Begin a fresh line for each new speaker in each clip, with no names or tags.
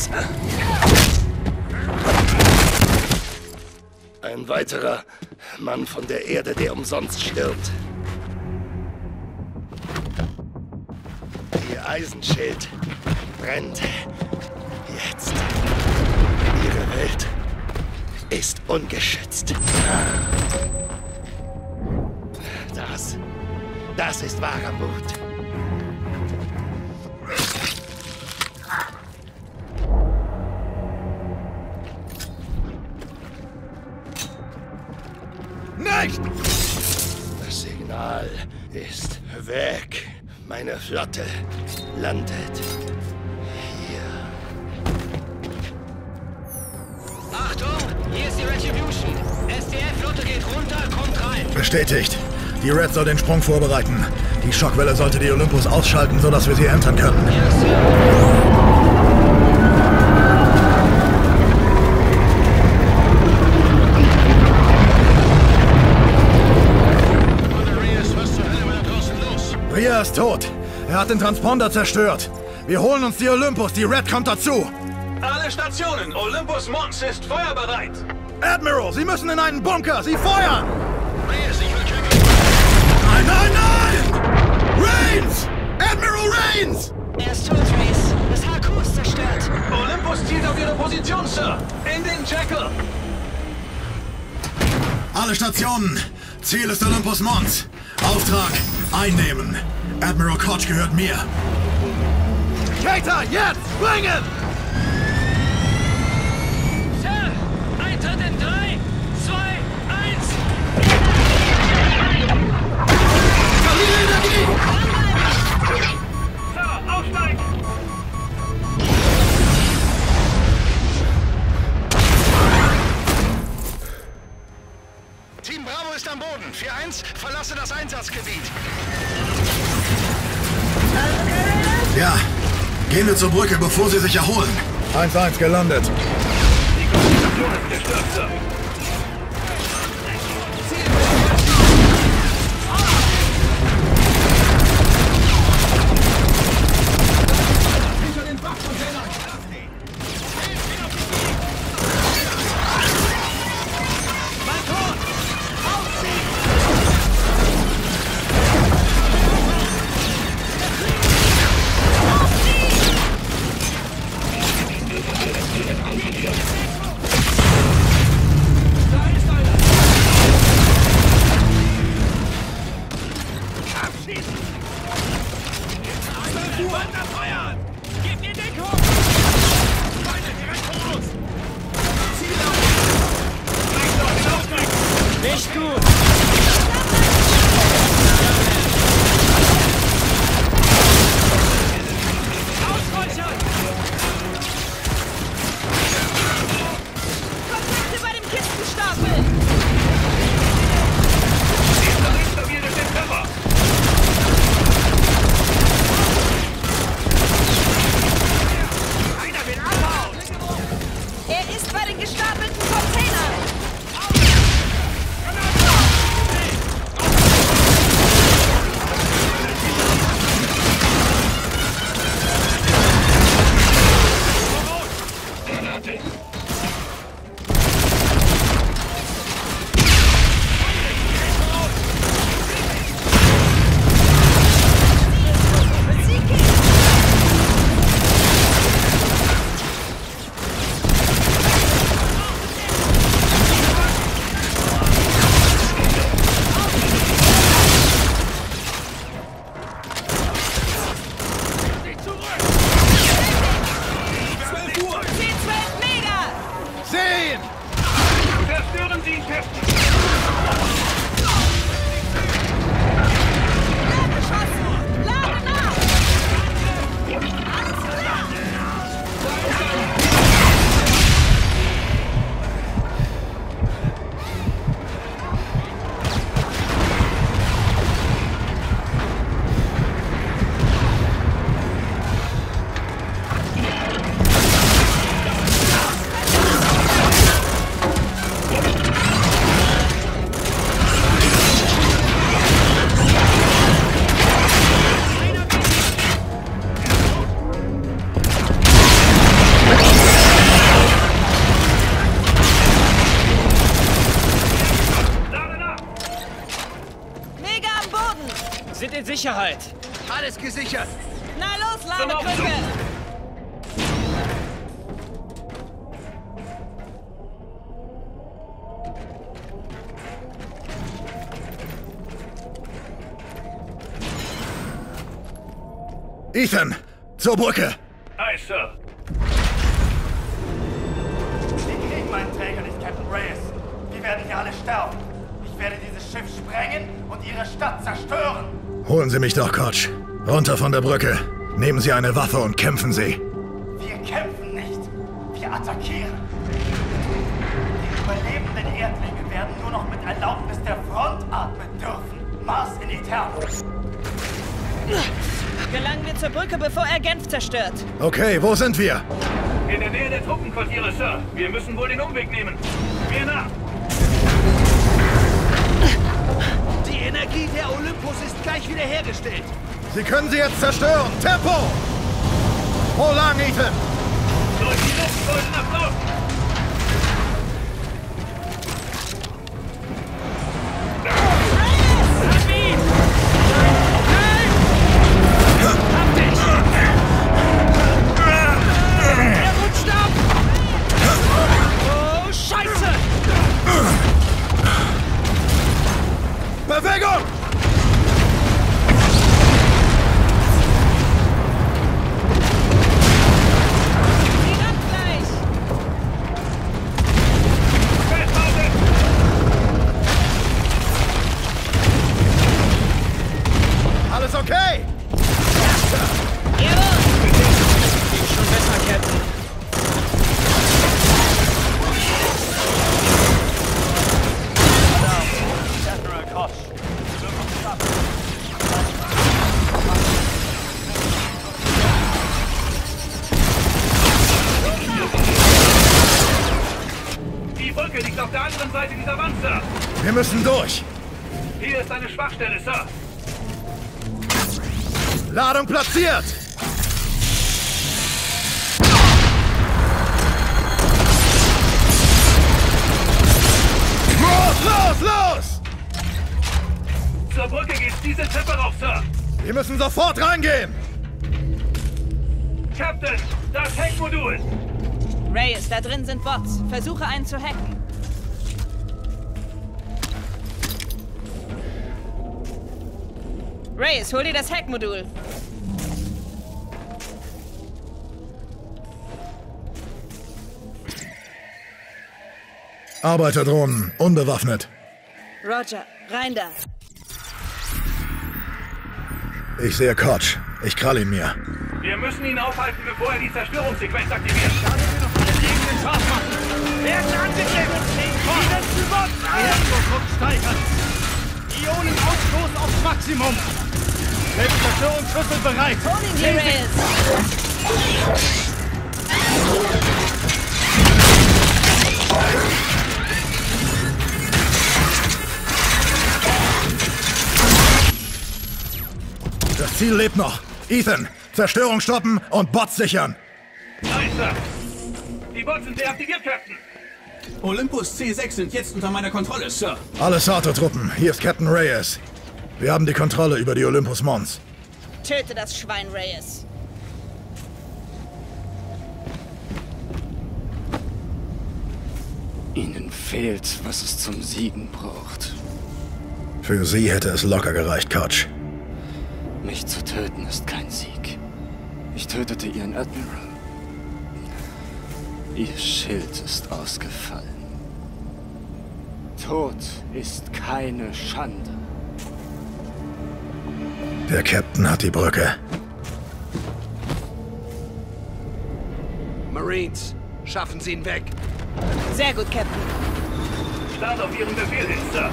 1. Ein weiterer Mann von der Erde, der umsonst stirbt. Ihr Eisenschild brennt jetzt. Ihre Welt ist ungeschützt. Das, das ist wahrer Mut. Signal ist weg. Meine Flotte landet hier.
Achtung, hier ist die Retribution. SDF-Flotte geht runter, kommt rein.
Bestätigt. Die Red soll den Sprung vorbereiten. Die Schockwelle sollte die Olympus ausschalten, sodass wir sie entern können.
Ja, Sir.
Ria ist tot. Er hat den Transponder zerstört. Wir holen uns die Olympus. Die Red kommt dazu.
Alle Stationen, Olympus Mons ist feuerbereit.
Admiral, Sie müssen in einen Bunker. Sie feuern.
Reyes, ich will Jackie.
Nein, nein, nein! Reigns! Admiral Reigns!
Er ist tot, Reese. Das HQ ist zerstört.
Olympus zielt auf Ihre Position, Sir. In den Jackal.
Alle Stationen. Ziel ist Olympus Mons. Auftrag einnehmen. Admiral Koch gehört mir. Cater, jetzt! Springen! Gehen wir zur Brücke, bevor sie sich erholen. 1-1 gelandet.
Weiter
Alles gesichert.
Na los, Ladebrücke!
Ethan, zur Brücke!
Aye, Sir.
Sie kriegen meinen Träger nicht, Captain Reyes. Die werden hier alle sterben. Ich werde dieses Schiff sprengen und ihre Stadt zerstören.
Holen Sie mich doch, Koch. Runter von der Brücke. Nehmen Sie eine Waffe und kämpfen Sie.
Wir kämpfen nicht. Wir attackieren. Die überlebenden Erdlinge werden nur noch mit Erlaubnis der Front atmen dürfen. Mars in Eternus.
Gelangen wir zur Brücke, bevor er Genf zerstört.
Okay, wo sind wir?
In der Nähe der Truppenquartiere, Sir. Wir müssen wohl den Umweg nehmen. Mir nach.
Die Energie der Olympus ist gleich wiederhergestellt.
Sie können sie jetzt zerstören. Tempo! Wo lang, Ethan?
Durch die Luft, Leute,
Wir müssen durch.
Hier ist eine Schwachstelle, Sir.
Ladung platziert! Los, los, los!
Zur Brücke geht's diese Treppe rauf, Sir.
Wir müssen sofort reingehen!
Captain, das Heckmodul.
Reyes, da drin sind Bots. Versuche einen zu hacken. Reyes, hol dir das Hackmodul.
Arbeiterdrohnen, unbewaffnet.
Roger, rein da.
Ich sehe Koch. Ich krall ihn mir.
Wir müssen ihn aufhalten, bevor er die Zerstörungssequenz aktiviert.
Werden angegriffen. Die letzten Bots. Erdruck steigern. Ionenausstoß aufs Maximum. Selbstzerstörungsschlüssel bereit.
Hol ihn dir, Reyes.
Das Ziel lebt noch. Ethan, Zerstörung stoppen und Bots sichern.
Nein, Sir. Die Bots sind deaktiviert, Captain.
Olympus C6 sind jetzt unter meiner Kontrolle, Sir.
Alle Sato-Truppen, hier ist Captain Reyes. Wir haben die Kontrolle über die Olympus Mons.
Töte das Schwein, Reyes.
Ihnen fehlt, was es zum Siegen braucht.
Für sie hätte es locker gereicht, Koch.
Mich zu töten ist kein Sieg. Ich tötete Ihren Admiral. Ihr Schild ist ausgefallen. Tod ist keine Schande.
Der Captain hat die Brücke.
Marines, schaffen Sie ihn weg.
Sehr gut, Captain.
Start auf Ihren Befehl hin, Sir.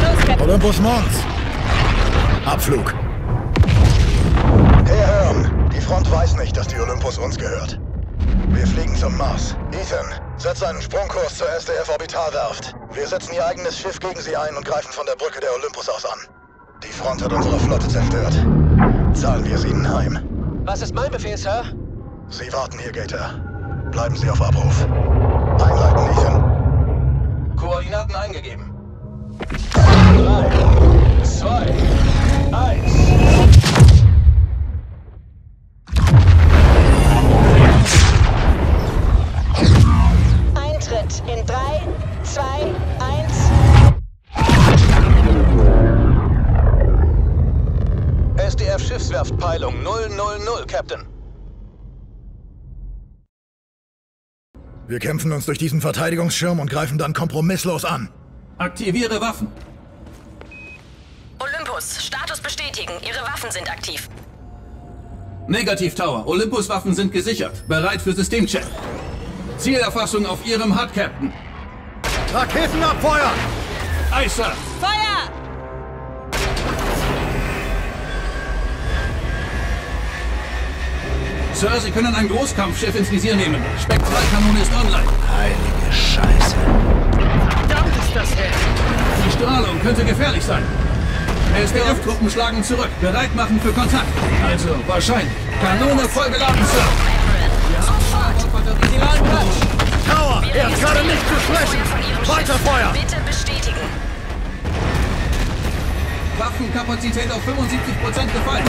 Na los, Captain.
Olympus Mons. Abflug.
Herr Herm, die Front weiß nicht, dass die Olympus uns gehört zum Mars. Ethan, setze einen Sprungkurs zur SDF-Orbitalwerft. Wir setzen ihr eigenes Schiff gegen sie ein und greifen von der Brücke der Olympus aus an. Die Front hat unsere Flotte zerstört. Zahlen wir es ihnen heim.
Was ist mein Befehl, Sir?
Sie warten hier, Gator. Bleiben Sie auf Abruf.
Einleiten, Ethan.
Koordinaten eingegeben. Drei, zwei, eins. Captain.
Wir kämpfen uns durch diesen Verteidigungsschirm und greifen dann kompromisslos an.
Aktiviere Waffen.
Olympus, Status bestätigen. Ihre Waffen sind aktiv.
Negativ Tower. Olympus-Waffen sind gesichert. Bereit für Systemcheck. Zielerfassung auf Ihrem HUD, Captain.
Raketen abfeuern!
Eiser!
Feuer!
Sir, Sie können ein Großkampfschiff ins Visier nehmen. Spektralkanone ist online.
Heilige Scheiße.
Verdammt ist das hell.
Die Strahlung könnte gefährlich sein. SDF-Truppen schlagen zurück. Bereit machen für Kontakt. Also, wahrscheinlich. Kanone vollgeladen, Sir.
Sie waren Quatsch.
Tower, er ist gerade nicht zu sprechen! Weiter. Feuer!
Bitte bestätigen.
Waffenkapazität auf 75% gefallen.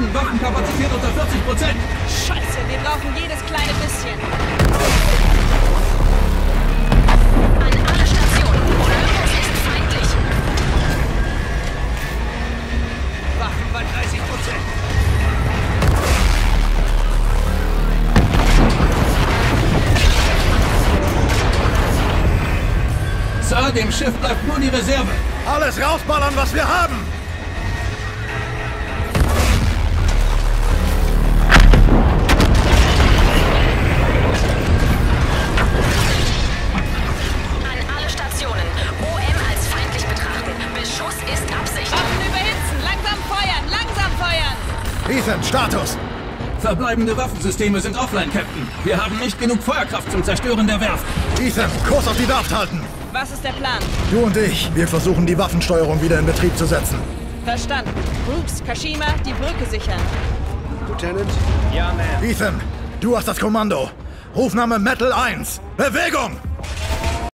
Captain, Waffenkapazität unter 40%.
Scheiße, wir brauchen jedes kleine bisschen.
An alle Stationen. Olympus ist feindlich.
Waffen bei 30 Prozent.
Sir, dem Schiff bleibt nur die Reserve.
Alles rausballern, was wir haben! Ethan, Status!
Verbleibende Waffensysteme sind offline, Captain. Wir haben nicht genug Feuerkraft zum Zerstören der Werft.
Ethan, Kurs auf die Werft halten!
Was ist der Plan?
Du und ich, wir versuchen die Waffensteuerung wieder in Betrieb zu setzen.
Verstanden. Brooks, Kashima, die Brücke sichern.
Ja, Ma'am.
Ethan, du hast das Kommando. Rufname Metal 1. Bewegung!